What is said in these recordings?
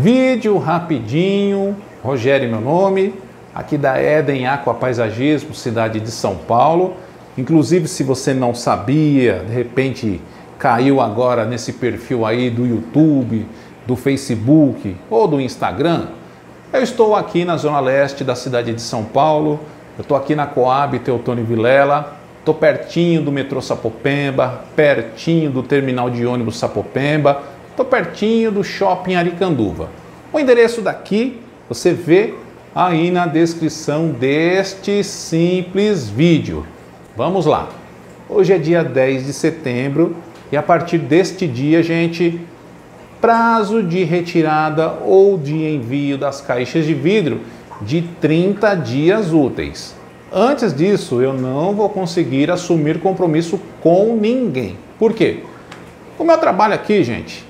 Vídeo rapidinho, Rogério meu nome, aqui da Eden Aqua Paisagismo, cidade de São Paulo. Inclusive, se você não sabia, de repente caiu agora nesse perfil aí do YouTube, do Facebook ou do Instagram, eu estou aqui na zona leste da cidade de São Paulo. Eu estou aqui na Coab Teotônio Vilela, estou pertinho do metrô Sapopemba, pertinho do terminal de ônibus Sapopemba Estou pertinho do shopping Aricanduva. O endereço daqui você vê aí na descrição deste simples vídeo. Vamos lá. Hoje é dia 10 de setembro e a partir deste dia, gente, prazo de retirada ou de envio das caixas de vidro de 30 dias úteis. Antes disso, eu não vou conseguir assumir compromisso com ninguém. Por quê? O meu trabalho aqui, gente,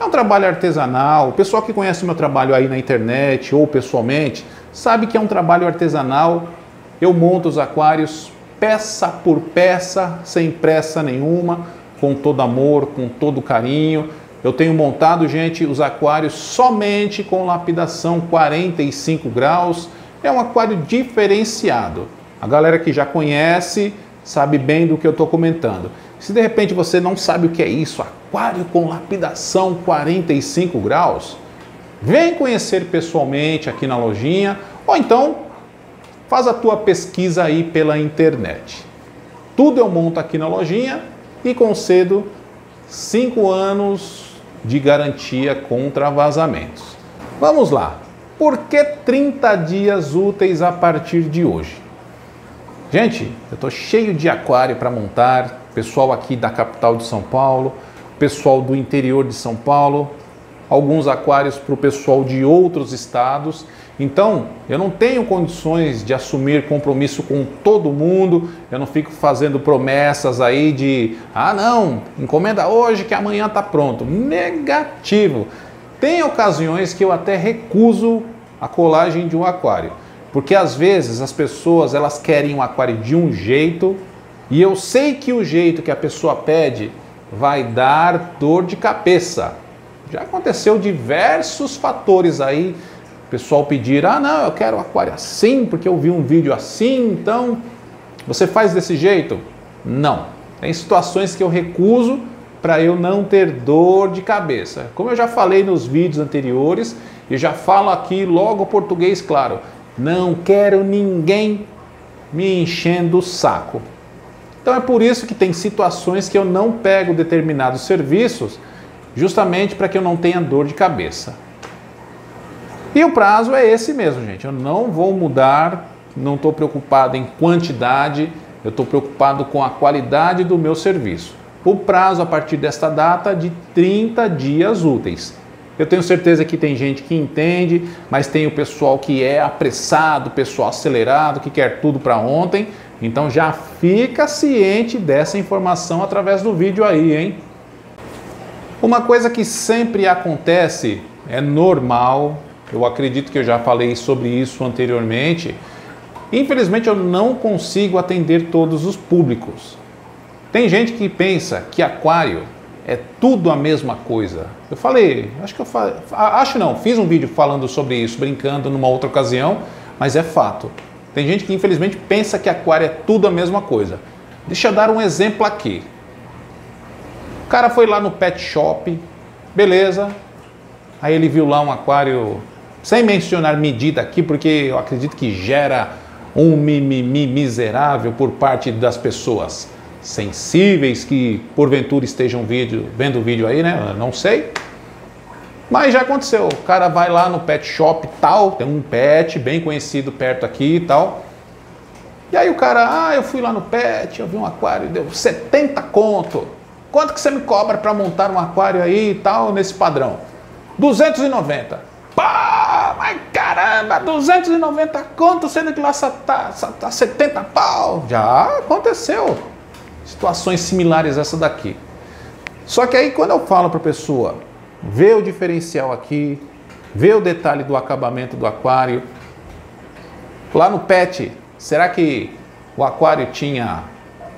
é um trabalho artesanal. O pessoal que conhece o meu trabalho aí na internet ou pessoalmente sabe que é um trabalho artesanal. Eu monto os aquários peça por peça, sem pressa nenhuma, com todo amor, com todo carinho. Eu tenho montado, gente, os aquários somente com lapidação 45 graus. É um aquário diferenciado. A galera que já conhece sabe bem do que eu estou comentando. Se de repente você não sabe o que é isso, aquário com lapidação 45 graus, vem conhecer pessoalmente aqui na lojinha ou então faz a tua pesquisa aí pela internet. Tudo eu monto aqui na lojinha e concedo 5 anos de garantia contra vazamentos. Vamos lá. Por que 30 dias úteis a partir de hoje? Gente, eu estou cheio de aquário para montar, pessoal aqui da capital de São Paulo, pessoal do interior de São Paulo, alguns aquários para o pessoal de outros estados. Então, eu não tenho condições de assumir compromisso com todo mundo, eu não fico fazendo promessas aí de, ah, não, encomenda hoje que amanhã está pronto. Negativo. Tem ocasiões que eu até recuso a colagem de um aquário, porque às vezes as pessoas elas querem um aquário de um jeito e eu sei que o jeito que a pessoa pede vai dar dor de cabeça. Já aconteceu diversos fatores aí. O pessoal pedir, ah não, eu quero aquário assim, porque eu vi um vídeo assim, então você faz desse jeito? Não. Tem situações que eu recuso para eu não ter dor de cabeça. Como eu já falei nos vídeos anteriores, e já falo aqui logo português claro, não quero ninguém me enchendo o saco. Então é por isso que tem situações que eu não pego determinados serviços, justamente para que eu não tenha dor de cabeça. E o prazo é esse mesmo, gente. Eu não vou mudar, não estou preocupado em quantidade, eu estou preocupado com a qualidade do meu serviço. O prazo a partir desta data de 30 dias úteis. Eu tenho certeza que tem gente que entende, mas tem o pessoal que é apressado, pessoal acelerado, que quer tudo para ontem. Então já fica ciente dessa informação através do vídeo aí, hein? Uma coisa que sempre acontece, é normal, eu acredito que eu já falei sobre isso anteriormente. Infelizmente eu não consigo atender todos os públicos. Tem gente que pensa que aquário é tudo a mesma coisa. Eu falei, acho que eu acho não, fiz um vídeo falando sobre isso, brincando numa outra ocasião, mas é fato. Tem gente que infelizmente pensa que aquário é tudo a mesma coisa. Deixa eu dar um exemplo aqui. O cara foi lá no pet shop, beleza. Aí ele viu lá um aquário, sem mencionar medida aqui, porque eu acredito que gera um mimimi miserável por parte das pessoas sensíveis que porventura estejam vídeo, vendo o vídeo aí, né? Eu não sei. Mas já aconteceu, o cara vai lá no pet shop tal, tem um pet bem conhecido perto aqui e tal. E aí o cara, ah, eu fui lá no pet, eu vi um aquário, deu 70 conto. Quanto que você me cobra para montar um aquário aí e tal, nesse padrão? 290. Pá, mas caramba, 290 conto, sendo que lá tá, tá 70 pau. Já aconteceu. Situações similares a essa daqui. Só que aí quando eu falo para pessoa, vê o diferencial aqui, vê o detalhe do acabamento do aquário. Lá no PET, será que o aquário tinha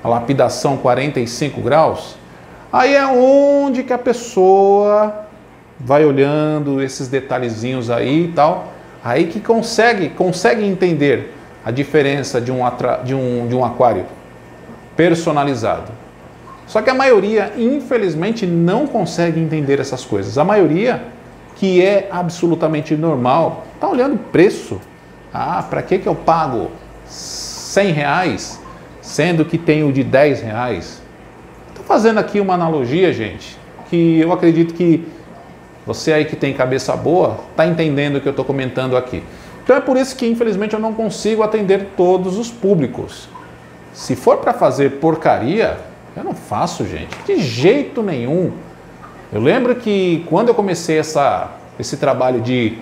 a lapidação 45 graus? Aí é onde que a pessoa vai olhando esses detalhezinhos aí e tal, aí que consegue, consegue entender a diferença de um, de um, de um aquário personalizado. Só que a maioria, infelizmente, não consegue entender essas coisas. A maioria, que é absolutamente normal, está olhando preço. Ah, para que, que eu pago 100 reais, sendo que tenho de 10 reais? Estou fazendo aqui uma analogia, gente, que eu acredito que você aí que tem cabeça boa está entendendo o que eu estou comentando aqui. Então é por isso que, infelizmente, eu não consigo atender todos os públicos. Se for para fazer porcaria, eu não faço, gente, de jeito nenhum. Eu lembro que quando eu comecei essa, esse trabalho de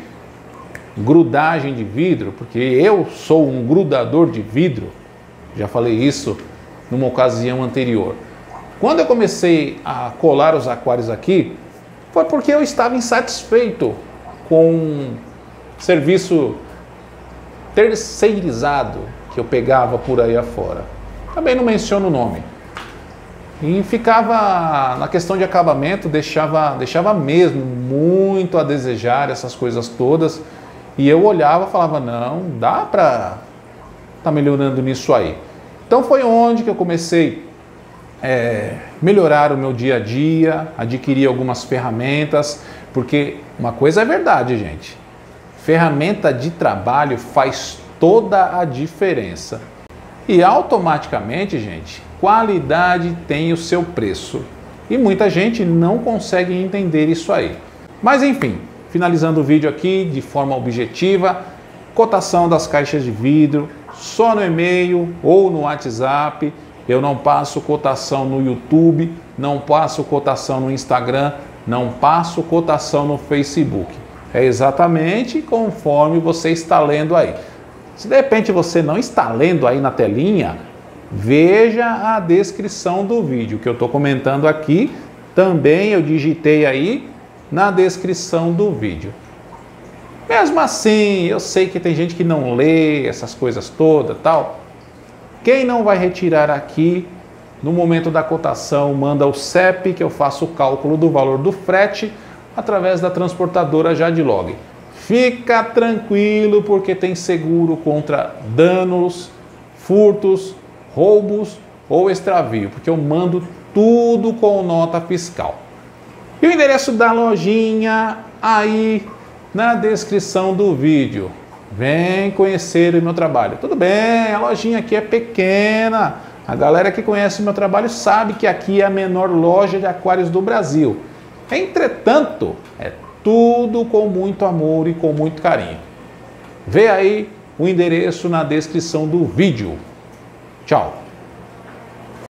grudagem de vidro, porque eu sou um grudador de vidro, já falei isso numa ocasião anterior. Quando eu comecei a colar os aquários aqui, foi porque eu estava insatisfeito com serviço terceirizado que eu pegava por aí afora. Também não menciono o nome. E ficava na questão de acabamento, deixava, deixava mesmo muito a desejar essas coisas todas. E eu olhava e falava: não, dá para tá melhorando nisso aí. Então foi onde que eu comecei é, melhorar o meu dia a dia, adquirir algumas ferramentas, porque uma coisa é verdade, gente: ferramenta de trabalho faz toda a diferença. E automaticamente, gente, qualidade tem o seu preço. E muita gente não consegue entender isso aí. Mas enfim, finalizando o vídeo aqui de forma objetiva, cotação das caixas de vidro, só no e-mail ou no WhatsApp eu não passo cotação no YouTube, não passo cotação no Instagram, não passo cotação no Facebook. É exatamente conforme você está lendo aí. Se de repente você não está lendo aí na telinha, veja a descrição do vídeo que eu estou comentando aqui. Também eu digitei aí na descrição do vídeo. Mesmo assim, eu sei que tem gente que não lê essas coisas todas, tal. Quem não vai retirar aqui, no momento da cotação, manda o CEP, que eu faço o cálculo do valor do frete através da transportadora Jadlog. Fica tranquilo, porque tem seguro contra danos, furtos, roubos ou extravio, porque eu mando tudo com nota fiscal. E o endereço da lojinha aí na descrição do vídeo. Vem conhecer o meu trabalho. Tudo bem, a lojinha aqui é pequena. A galera que conhece o meu trabalho sabe que aqui é a menor loja de aquários do Brasil. Entretanto, é tudo com muito amor e com muito carinho. Vê aí o endereço na descrição do vídeo. Tchau!